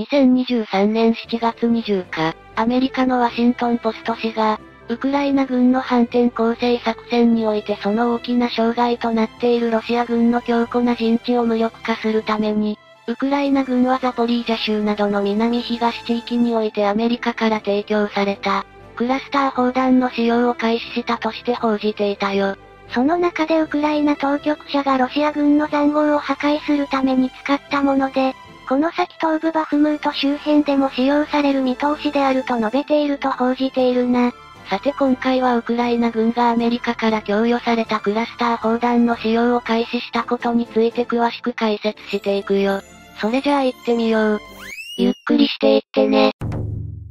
2023年7月20日、アメリカのワシントンポスト紙が、ウクライナ軍の反転攻勢作戦においてその大きな障害となっているロシア軍の強固な陣地を無力化するために、ウクライナ軍はザポリージャ州などの南東地域においてアメリカから提供された、クラスター砲弾の使用を開始したとして報じていたよ。その中でウクライナ当局者がロシア軍の残壕を破壊するために使ったもので、この先東部バフムート周辺でも使用される見通しであると述べていると報じているな。さて今回はウクライナ軍がアメリカから供与されたクラスター砲弾の使用を開始したことについて詳しく解説していくよ。それじゃあ行ってみよう。ゆっくりしていってね。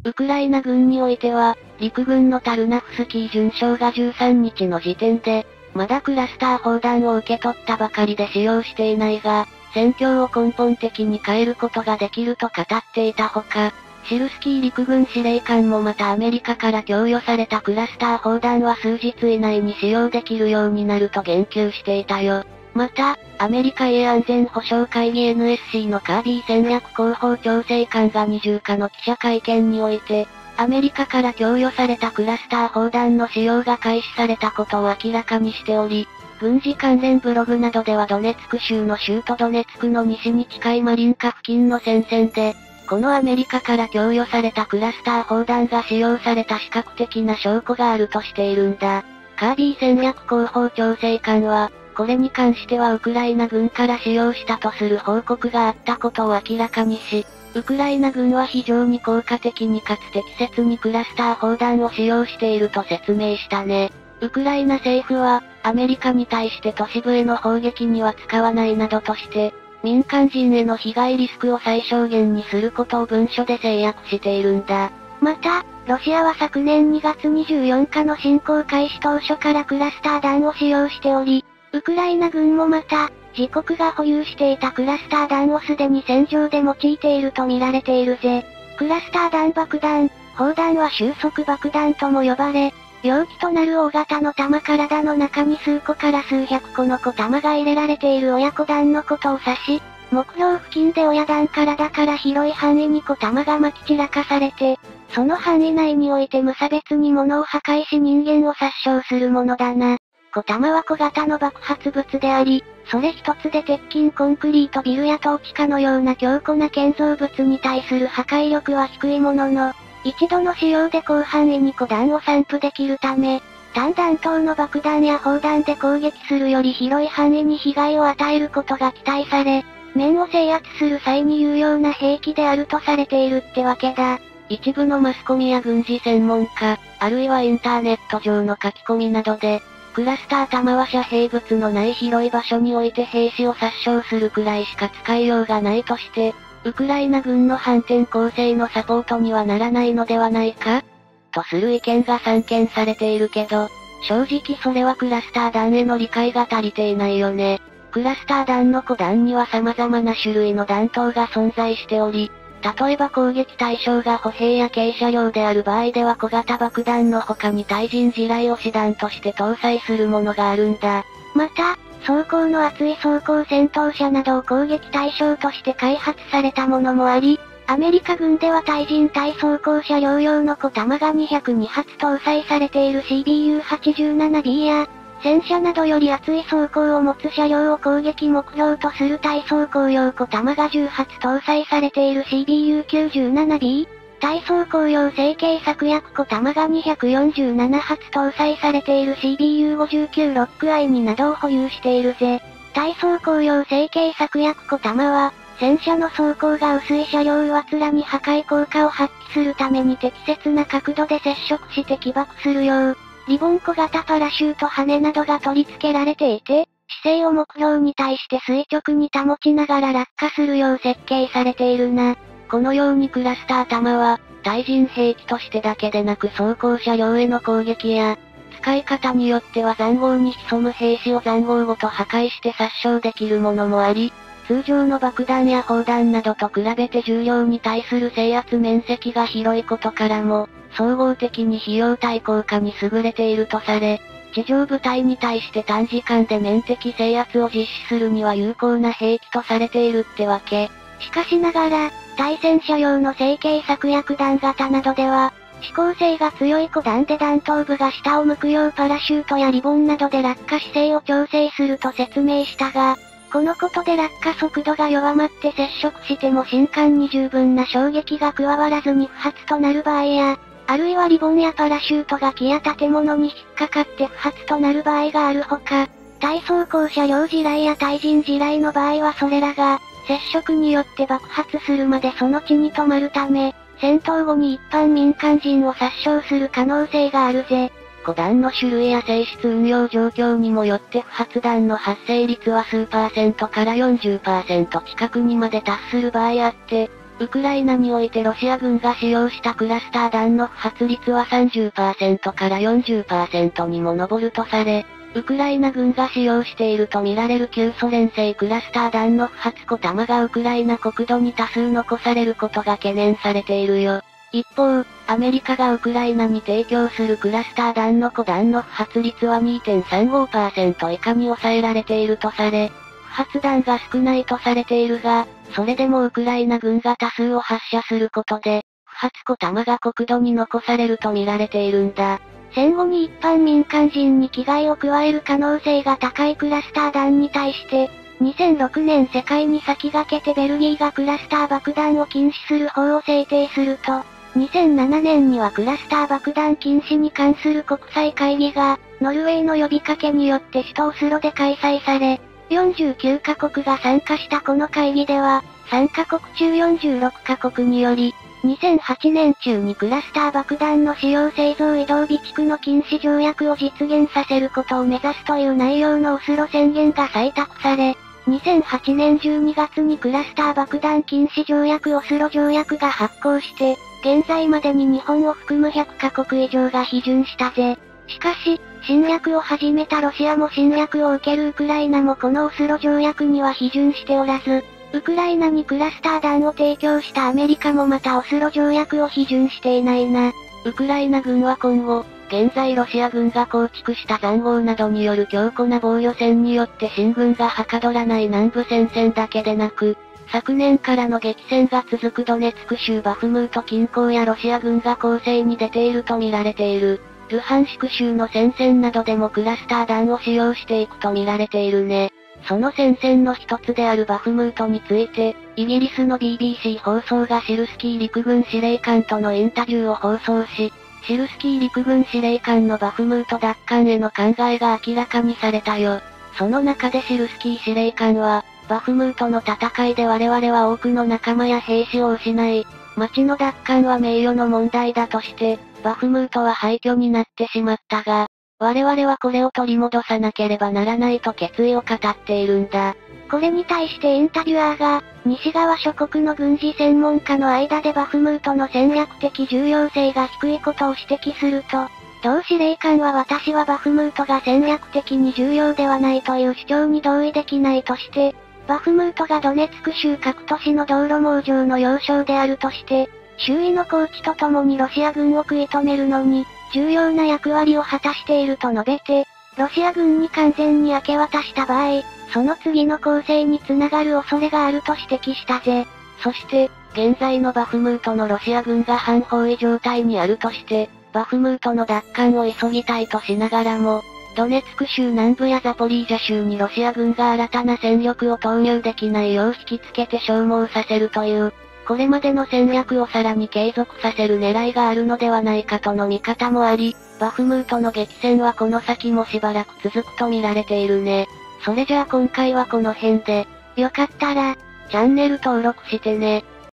ウクライナ軍においては、陸軍のタルナフスキー准将が13日の時点で、まだクラスター砲弾を受け取ったばかりで使用していないが、戦況を根本的に変えることができると語っていたほか、シルスキー陸軍司令官もまたアメリカから供与されたクラスター砲弾は数日以内に使用できるようになると言及していたよ。また、アメリカ衛安全保障会議 NSC のカービー戦略広報調整官が20日の記者会見において、アメリカから供与されたクラスター砲弾の使用が開始されたことを明らかにしており、軍事関連ブログなどではドネツク州の州都ドネツクの西に近いマリンカ付近の戦線で、このアメリカから供与されたクラスター砲弾が使用された視覚的な証拠があるとしているんだ。カービー戦略広報調整官は、これに関してはウクライナ軍から使用したとする報告があったことを明らかにし、ウクライナ軍は非常に効果的にかつ適切にクラスター砲弾を使用していると説明したね。ウクライナ政府は、アメリカに対して都市部への砲撃には使わないなどとして、民間人への被害リスクを最小限にすることを文書で制約しているんだ。また、ロシアは昨年2月24日の侵攻開始当初からクラスター弾を使用しており、ウクライナ軍もまた、自国が保有していたクラスター弾をすでに戦場で用いていると見られているぜ。クラスター弾爆弾、砲弾は収束爆弾とも呼ばれ、容器となる大型の弾体の中に数個から数百個の小弾が入れられている親子弾のことを指し、目標付近で親弾体から広い範囲に小弾が撒き散らかされて、その範囲内において無差別に物を破壊し人間を殺傷するものだな。小弾は小型の爆発物であり、それ一つで鉄筋コンクリートビルや陶器化のような強固な建造物に対する破壊力は低いものの、一度の使用で広範囲に小弾を散布できるため、単弾頭の爆弾や砲弾で攻撃するより広い範囲に被害を与えることが期待され、面を制圧する際に有用な兵器であるとされているってわけだ。一部のマスコミや軍事専門家、あるいはインターネット上の書き込みなどで、クラスター弾は遮蔽物のない広い場所において兵士を殺傷するくらいしか使いようがないとして、ウクライナ軍の反転攻勢のサポートにはならないのではないか？とする意見が散見されているけど、正直それはクラスター弾への理解が足りていないよね。クラスター弾の小弾には様々な種類の弾頭が存在しており、例えば攻撃対象が歩兵や軽車両である場合では小型爆弾の他に対人地雷を師団として搭載するものがあるんだ。また、装甲の厚い装甲戦闘車などを攻撃対象として開発されたものもあり、アメリカ軍では対人対装甲車両用の小弾が202発搭載されている CBU-87B や、戦車などより厚い装甲を持つ車両を攻撃目標とする対装甲用小弾が10発搭載されている CBU-97B、体操工用成形策薬小玉が247発搭載されている CBU59 ロックアイになどを保有しているぜ。体操工用成形策薬小玉は、戦車の走行が薄い車両上面に破壊効果を発揮するために適切な角度で接触して起爆するよう、リボン小型パラシュート羽などが取り付けられていて、姿勢を目標に対して垂直に保ちながら落下するよう設計されているな。このようにクラスター弾は、対人兵器としてだけでなく装甲車両への攻撃や、使い方によっては残壕に潜む兵士を残壕ごと破壊して殺傷できるものもあり、通常の爆弾や砲弾などと比べて重量に対する制圧面積が広いことからも、総合的に費用対効果に優れているとされ、地上部隊に対して短時間で面的制圧を実施するには有効な兵器とされているってわけ。しかしながら、対戦車用の成形策薬弾型などでは、指向性が強い子弾で弾頭部が下を向くようパラシュートやリボンなどで落下姿勢を調整すると説明したが、このことで落下速度が弱まって接触しても新艦に十分な衝撃が加わらずに不発となる場合や、あるいはリボンやパラシュートが木や建物に引っかかって不発となる場合があるほか、対装甲車両地雷や対人地雷の場合はそれらが、接触によって爆発するまでその地に止まるため、戦闘後に一般民間人を殺傷する可能性があるぜ。5弾の種類や性質運用状況にもよって不発弾の発生率は数パーセントから40%近くにまで達する場合あって、ウクライナにおいてロシア軍が使用したクラスター弾の不発率は30%から40%にも上るとされ、ウクライナ軍が使用しているとみられる旧ソ連製クラスター弾の不発小弾がウクライナ国土に多数残されることが懸念されているよ。一方、アメリカがウクライナに提供するクラスター弾の小弾の不発率は2.35%以下に抑えられているとされ、不発弾が少ないとされているが、それでもウクライナ軍が多数を発射することで、不発小弾が国土に残されると見られているんだ。戦後に一般民間人に危害を加える可能性が高いクラスター弾に対して、2006年世界に先駆けてベルギーがクラスター爆弾を禁止する法を制定すると、2007年にはクラスター爆弾禁止に関する国際会議が、ノルウェーの呼びかけによって首都オスロで開催され、49カ国が参加したこの会議では、3カ国中46カ国により、2008年中にクラスター爆弾の使用製造移動備蓄の禁止条約を実現させることを目指すという内容のオスロ宣言が採択され、2008年12月にクラスター爆弾禁止条約オスロ条約が発行して、現在までに日本を含む100カ国以上が批准したぜ。しかし、侵略を始めたロシアも侵略を受けるウクライナもこのオスロ条約には批准しておらず、ウクライナにクラスター弾を提供したアメリカもまたオスロ条約を批准していないな。ウクライナ軍は今後、現在ロシア軍が構築した残壕などによる強固な防御戦によって進軍がはかどらない南部戦線だけでなく、昨年からの激戦が続くドネツク州バフムート近郊やロシア軍が攻勢に出ていると見られている。ルハンシク州の戦線などでもクラスター弾を使用していくと見られているね。その戦線の一つであるバフムートについて、イギリスの BBC 放送がシルスキー陸軍司令官とのインタビューを放送し、シルスキー陸軍司令官のバフムート奪還への考えが明らかにされたよ。その中でシルスキー司令官は、バフムートの戦いで我々は多くの仲間や兵士を失い、町の奪還は名誉の問題だとして、バフムートは廃墟になってしまったが、我々はこれを取り戻さなければならないと決意を語っているんだ。これに対してインタビュアーが、西側諸国の軍事専門家の間でバフムートの戦略的重要性が低いことを指摘すると、同司令官は私はバフムートが戦略的に重要ではないという主張に同意できないとして、バフムートがドネツク州各都市の道路網上の要衝であるとして、周囲の高地とともにロシア軍を食い止めるのに、重要な役割を果たしていると述べて、ロシア軍に完全に明け渡した場合、その次の攻勢につながる恐れがあると指摘したぜ。そして、現在のバフムートのロシア軍が反包囲状態にあるとして、バフムートの奪還を急ぎたいとしながらも、ドネツク州南部やザポリージャ州にロシア軍が新たな戦力を投入できないよう引きつけて消耗させるという、これまでの戦略をさらに継続させる狙いがあるのではないかとの見方もあり、バフムートの激戦はこの先もしばらく続くと見られているね。それじゃあ今回はこの辺で、よかったら、チャンネル登録してね。